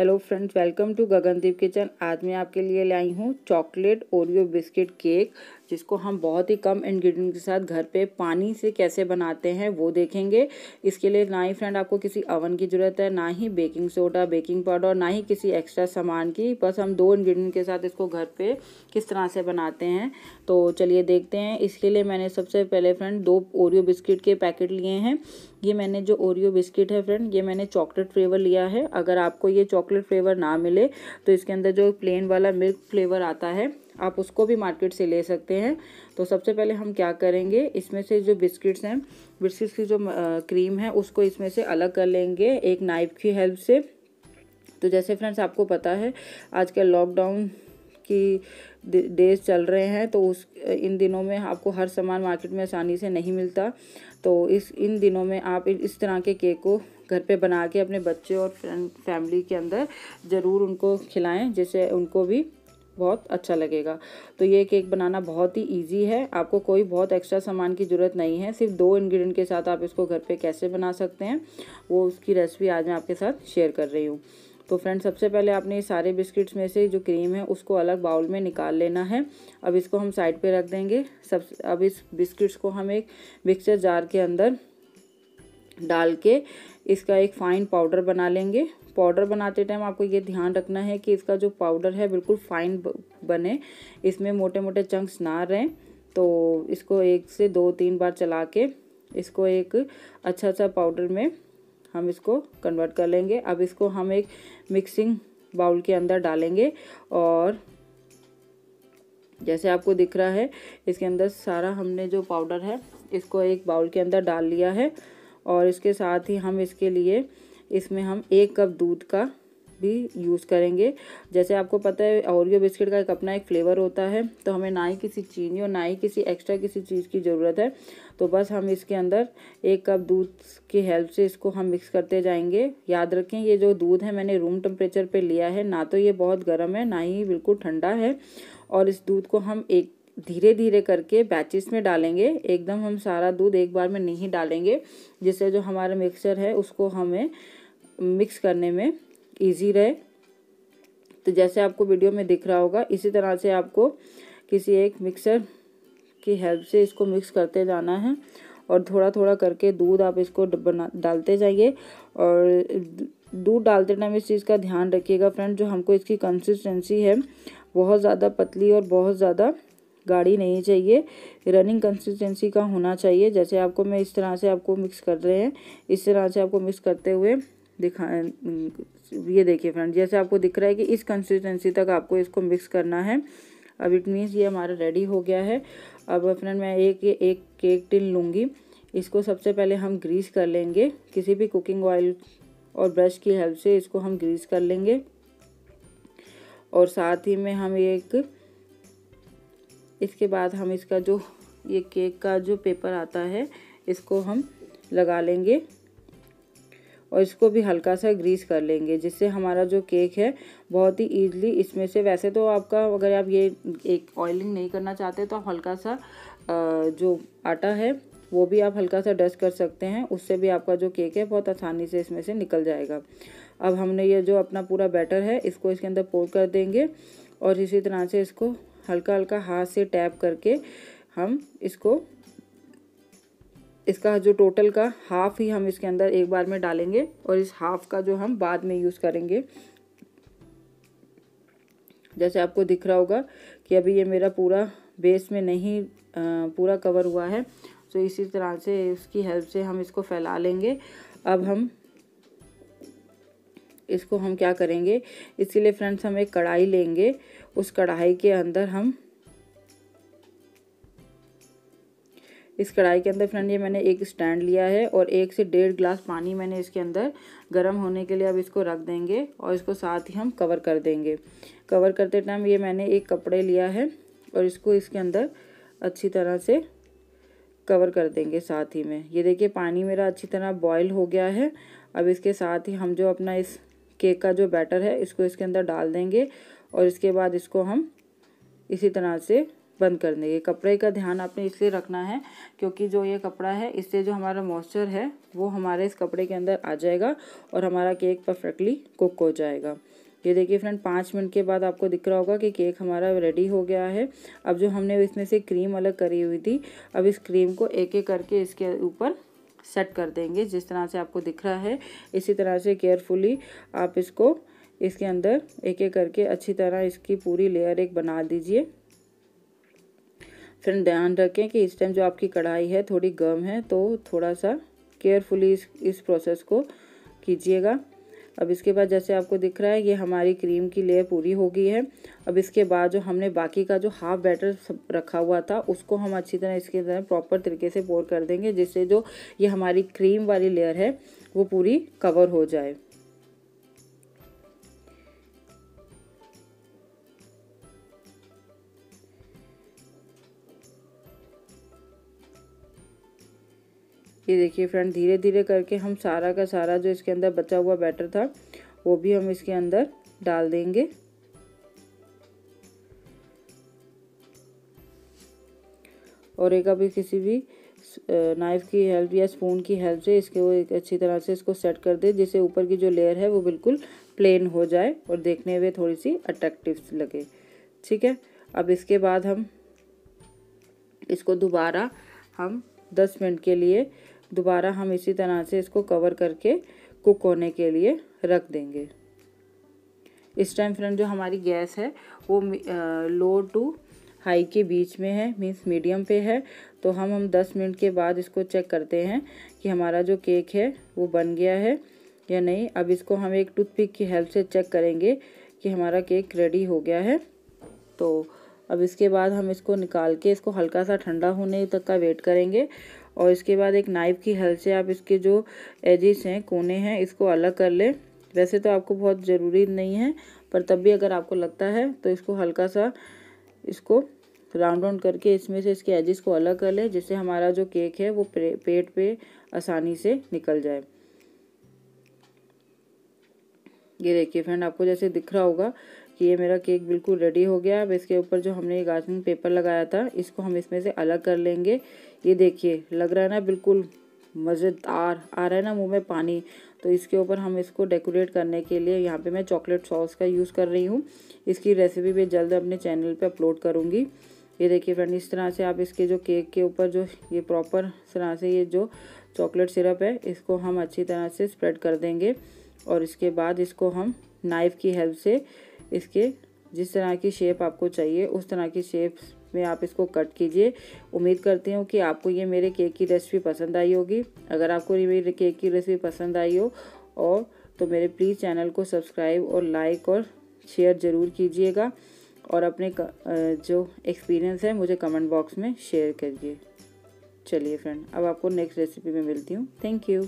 Hello friends, welcome to Gagandeep kitchen. आज मैं आपके लिए लाई हूँ चॉकलेट ओरियो बिस्किट केक। जिसको हम बहुत ही कम इन्ग्रीडियंट के साथ घर पे पानी से कैसे बनाते हैं, वो देखेंगे। इसके लिए ना ही फ्रेंड आपको किसी अवन की ज़रूरत है, ना ही बेकिंग सोडा बेकिंग पाउडर ना ही किसी एक्स्ट्रा सामान की। बस हम दो इन्ग्रीडियंट के साथ इसको घर पे किस तरह से बनाते हैं। तो चलिए देखते हैं। इसके लिए मैंने सबसे पहले फ्रेंड दो ओरियो बिस्किट के पैकेट लिए हैं। ये मैंने जो ओरियो बिस्किट है फ्रेंड, ये मैंने चॉकलेट फ्लेवर लिया है। अगर आपको ये चॉकलेट फ्लेवर ना मिले तो इसके अंदर जो प्लेन वाला मिल्क फ्लेवर आता है आप उसको भी मार्केट से ले सकते हैं। तो सबसे पहले हम क्या करेंगे, इसमें से जो बिस्किट्स हैं बिस्किट्स की जो क्रीम है, उसको इसमें से अलग कर लेंगे, एक नाइफ की हेल्प से। तो जैसे फ्रेंड्स आपको पता है, आजकल लॉकडाउन की डेज़ चल रहे हैं तो उस, इन दिनों में आपको हर सामान मार्केट में आसानी से नहीं मिलता। तो इस, इन दिनों में आप इस तरह के केक को घर पे बना के अपने बच्चे और फैमिली के अंदर ज़रूर उनको खिलाएँ, जिससे उनको भी बहुत अच्छा लगेगा। तो ये केक बनाना बहुत ही इजी है। आपको कोई बहुत एक्स्ट्रा सामान की ज़रूरत नहीं है। सिर्फ़ दो इंग्रेडिएंट के साथ आप इसको घर पे कैसे बना सकते हैं, वो उसकी रेसिपी आज मैं आपके साथ शेयर कर रही हूँ। तो फ्रेंड सबसे पहले आपने ये सारे बिस्किट्स में से जो क्रीम है, उसको अलग बाउल में निकाल लेना है। अब इसको हम साइड पे रख देंगे। सब, अब इस बिस्किट्स को हम एक मिक्सर जार के अंदर डाल के इसका एक फ़ाइन पाउडर बना लेंगे। पाउडर बनाते टाइम आपको ये ध्यान रखना है कि इसका जो पाउडर है बिल्कुल फ़ाइन बने। इसमें मोटे मोटे चंक्स ना रहें। तो इसको एक से दो, तीन बार चला के इसको एक अच्छा सा पाउडर में हम इसको कन्वर्ट कर लेंगे। अब इसको हम एक मिक्सिंग बाउल के अंदर डालेंगे और जैसे आपको दिख रहा है, इसके अंदर सारा हमने जो पाउडर है, इसको एक बाउल के अंदर डाल लिया है। और इसके साथ ही हम इसके लिए, इसमें हम एक कप दूध का भी यूज़ करेंगे। जैसे आपको पता है ओरियो बिस्किट का एक अपना एक फ्लेवर होता है तो हमें ना ही किसी चीनी और ना ही किसी एक्स्ट्रा किसी चीज़ की ज़रूरत है। तो बस हम इसके अंदर एक कप दूध की हेल्प से इसको हम मिक्स करते जाएँगे। याद रखें, ये जो दूध है, मैंने रूम टेम्परेचर पे लिया है, ना तो ये बहुत गर्म है, ना ही बिल्कुल ठंडा है। और इस दूध को हम एक धीरे धीरे करके बैचेस में डालेंगे। एकदम हम सारा दूध एक बार में नहीं डालेंगे, जिससे जो हमारा मिक्सचर है, उसको हमें मिक्स करने में इजी रहे। तो जैसे आपको वीडियो में दिख रहा होगा, इसी तरह से आपको किसी एक मिक्सर की हेल्प से इसको मिक्स करते जाना है और थोड़ा थोड़ा करके दूध आप इसको बना, डालते जाइए। और दूध डालते टाइम इस चीज़ का ध्यान रखिएगा फ्रेंड, जो हमको इसकी कंसिस्टेंसी है, बहुत ज़्यादा पतली और बहुत ज़्यादा गाढ़ी नहीं चाहिए। रनिंग कंसिस्टेंसी का होना चाहिए। जैसे आपको मैं इस तरह से आपको मिक्स कर रहे हैं, इस तरह से आपको मिक्स करते हुए दिखा ये देखिए फ्रेंड जैसे आपको दिख रहा है कि इस कंसिस्टेंसी तक आपको इसको मिक्स करना है। अब इट मीन्स ये हमारा रेडी हो गया है। अब फ्रेंड मैं एक एक केक टिन लूँगी। इसको सबसे पहले हम ग्रीस कर लेंगे। किसी भी कुकिंग ऑयल और ब्रश की हेल्प से इसको हम ग्रीस कर लेंगे। और साथ ही में हम एक इसके बाद हम इसका जो, ये केक का जो पेपर आता है, इसको हम लगा लेंगे और इसको भी हल्का सा ग्रीस कर लेंगे, जिससे हमारा जो केक है बहुत ही ईजली इसमें से, वैसे तो आपका अगर आप ये एक ऑयलिंग नहीं करना चाहते तो आप हल्का सा जो आटा है, वो भी आप हल्का सा डस्ट कर सकते हैं, उससे भी आपका जो केक है बहुत आसानी से इसमें से निकल जाएगा। अब हमने ये जो अपना पूरा बैटर है, इसको इसके अंदर पोर कर देंगे और इसी तरह से इसको हल्का हल्का हाथ से टैप करके हम इसको, इसका जो टोटल का हाफ़ ही हम इसके अंदर एक बार में डालेंगे और इस हाफ़ का जो हम बाद में यूज़ करेंगे। जैसे आपको दिख रहा होगा कि अभी ये मेरा पूरा बेस में नहीं पूरा कवर हुआ है तो इसी तरह से इसकी हेल्प से हम इसको फैला लेंगे। अब हम इसको हम क्या करेंगे? इसीलिए फ्रेंड्स हम एक कढ़ाई लेंगे। उस कढ़ाई के अंदर हम इस कढ़ाई के अंदर फ्रेंड ये मैंने एक स्टैंड लिया है और एक से डेढ़ ग्लास पानी मैंने इसके अंदर गर्म होने के लिए अब इसको रख देंगे और इसको साथ ही हम कवर कर देंगे। कवर करते टाइम ये मैंने एक कपड़े लिया है और इसको इसके अंदर अच्छी तरह से कवर कर देंगे साथ ही में। ये देखिए पानी मेरा अच्छी तरह बॉयल हो गया है। अब इसके साथ ही हम जो अपना इस केक का जो बैटर है, इसको इसके अंदर डाल देंगे और इसके बाद इसको हम इसी तरह से बंद कर देंगे। कपड़े का ध्यान आपने इसलिए रखना है क्योंकि जो ये कपड़ा है, इससे जो हमारा मॉइस्चर है, वो हमारे इस कपड़े के अंदर आ जाएगा और हमारा केक परफेक्टली कुक हो जाएगा। ये देखिए फ्रेंड पाँच मिनट के बाद आपको दिख रहा होगा कि केक हमारा रेडी हो गया है। अब जो हमने इसमें से क्रीम अलग करी हुई थी, अब इस क्रीम को एक एक करके इसके ऊपर सेट कर देंगे। जिस तरह से आपको दिख रहा है, इसी तरह से केयरफुली आप इसको इसके अंदर एक एक करके अच्छी तरह इसकी पूरी लेयर एक बना दीजिए। फिर ध्यान रखें कि इस टाइम जो आपकी कढ़ाई है थोड़ी गर्म है तो थोड़ा सा केयरफुली इस इस प्रोसेस को कीजिएगा। अब इसके बाद जैसे आपको दिख रहा है, ये हमारी क्रीम की लेयर पूरी हो गई है। अब इसके बाद जो हमने बाकी का जो हाफ़ बैटर रखा हुआ था, उसको हम अच्छी तरह इसके अंदर प्रॉपर तरीके से पोर कर देंगे, जिससे जो ये हमारी क्रीम वाली लेयर है, वो पूरी कवर हो जाए। ये देखिए फ्रेंड धीरे धीरे करके हम सारा का सारा जो इसके अंदर बचा हुआ बैटर था, वो भी हम इसके अंदर डाल देंगे। और एक अभी किसी भी नाइफ़ की हेल्प या स्पून की हेल्प से इसके वो एक अच्छी तरह से इसको सेट कर दे, जिससे ऊपर की जो लेयर है वो बिल्कुल प्लेन हो जाए और देखने में थोड़ी सी अट्रैक्टिव लगे। ठीक है? अब इसके बाद हम, इसको दोबारा हम 10 मिनट के लिए दोबारा हम इसी तरह से इसको कवर करके कुक होने के लिए रख देंगे। इस टाइम फ्रेंड जो हमारी गैस है, वो लो टू हाई के बीच में है मीन्स मीडियम पे है। तो हम हम 10 मिनट के बाद इसको चेक करते हैं कि हमारा जो केक है, वो बन गया है या नहीं। अब इसको हम एक टूथपिक की हेल्प से चेक करेंगे कि हमारा केक रेडी हो गया है। तो अब इसके बाद हम इसको निकाल के इसको हल्का सा ठंडा होने तक का वेट करेंगे। और इसके बाद एक नाइफ़ की हेल्प से आप इसके जो एजिस हैं, कोने हैं, इसको अलग कर लें। वैसे तो आपको बहुत ज़रूरी नहीं है, पर तब भी अगर आपको लगता है तो इसको हल्का सा इसको राउंड राउंड करके इसमें से इसके एजिस को अलग कर लें, जिससे हमारा जो केक है, वो पेट पे आसानी से निकल जाए। ये देखिए फ्रेंड आपको जैसे दिख रहा होगा कि ये मेरा केक बिल्कुल रेडी हो गया। अब इसके ऊपर जो हमने गार्निंग पेपर लगाया था, इसको हम इसमें से अलग कर लेंगे। ये देखिए, लग रहा है ना बिल्कुल मज़ेदार आ रहा है ना मुँह में पानी। तो इसके ऊपर हम इसको डेकोरेट करने के लिए यहाँ पे मैं चॉकलेट सॉस का यूज़ कर रही हूँ। इसकी रेसिपी भी जल्द अपने चैनल पे अपलोड करूँगी। ये देखिए फ्रेंड इस तरह से आप इसके जो केक के ऊपर जो ये प्रॉपर तरह से ये जो चॉकलेट सिरप है, इसको हम अच्छी तरह से स्प्रेड कर देंगे। और इसके बाद इसको हम नाइफ़ की हेल्प से इसके जिस तरह की शेप आपको चाहिए, उस तरह की में आप इसको कट कीजिए। उम्मीद करती हूँ कि आपको ये मेरे केक की रेसिपी पसंद आई होगी। अगर आपको ये मेरे केक की रेसिपी पसंद आई हो और तो मेरे प्लीज़ चैनल को सब्सक्राइब और लाइक और शेयर ज़रूर कीजिएगा और अपने जो एक्सपीरियंस है मुझे कमेंट बॉक्स में शेयर करिए। चलिए फ्रेंड, अब आपको नेक्स्ट रेसिपी में मिलती हूँ। Thank you.